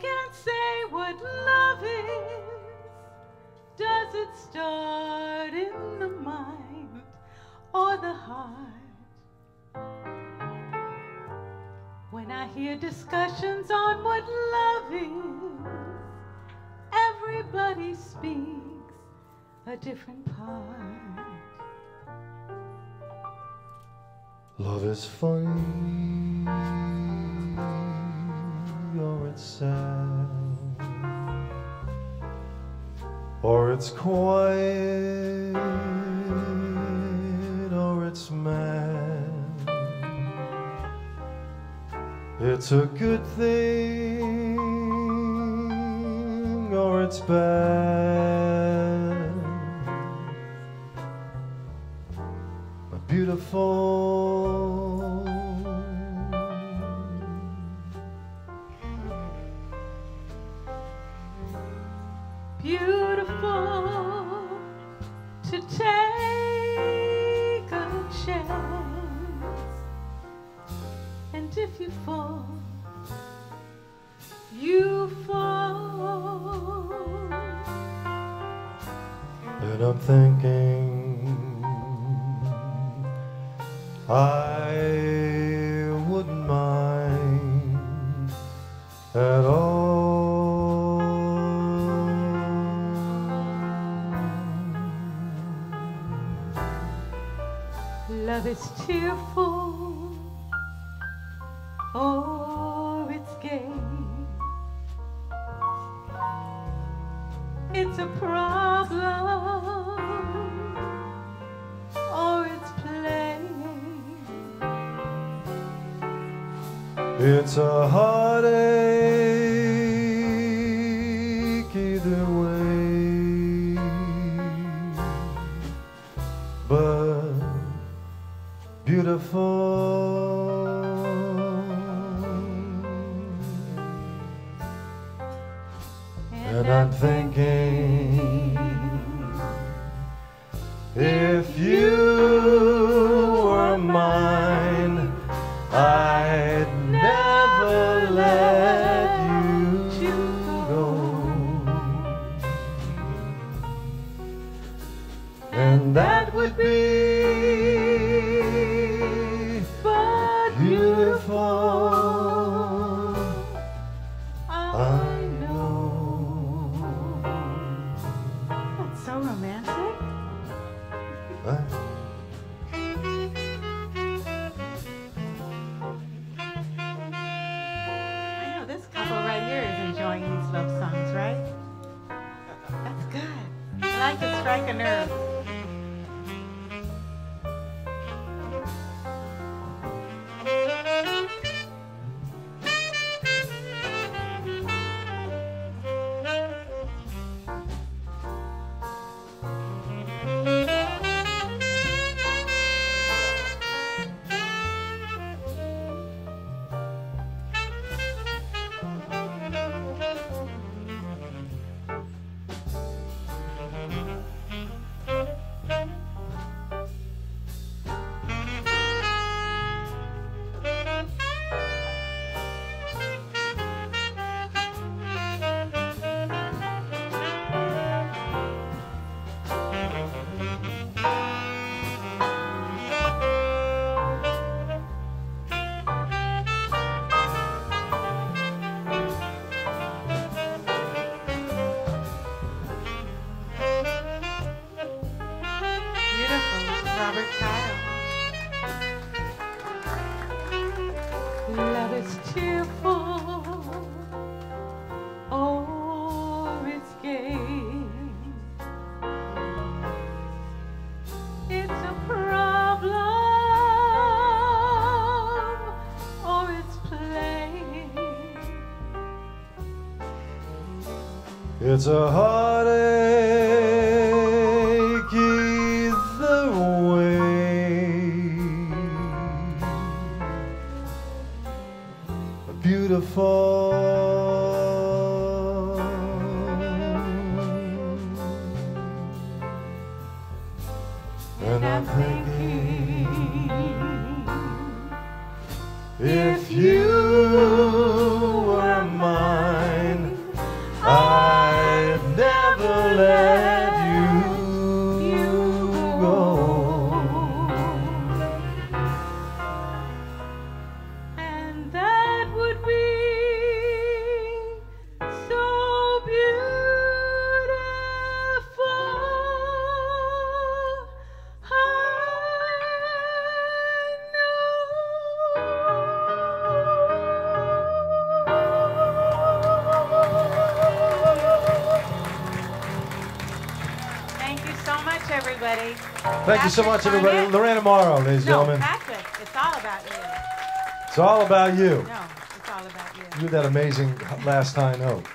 can't say what love is? Does it start in the mind or the heart? When I hear discussions on what love is, everybody speaks a different part. Love is funny or it's or it's quiet or it's mad. It's a good thing or it's bad. A beautiful Beautiful to take a chance. And if you fall, you fall. And I'm thinking I Love is cheerful or it's gay. It's a problem or it's play. It's a heartache beautiful. And I'm thinking beautiful. I know. That's so romantic. What? I know this couple right here is enjoying these love songs, right? That's good. I like to strike a nerve. Robert Kyle. Love is cheerful or it's gay. It's a problem or it's play. It's a heartache beautiful. And I'm thinking if you were mine, I'd never let. Everybody. Thank you so much, everybody. Lorraina Marro, ladies and No, gentlemen. Patrick, it's all about you. It's all about you. No, it's all about you. You that amazing last high oh. note.